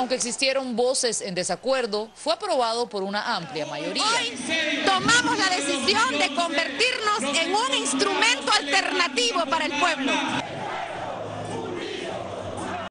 Aunque existieron voces en desacuerdo, fue aprobado por una amplia mayoría. Hoy tomamos la decisión de convertirnos en un instrumento alternativo para el pueblo.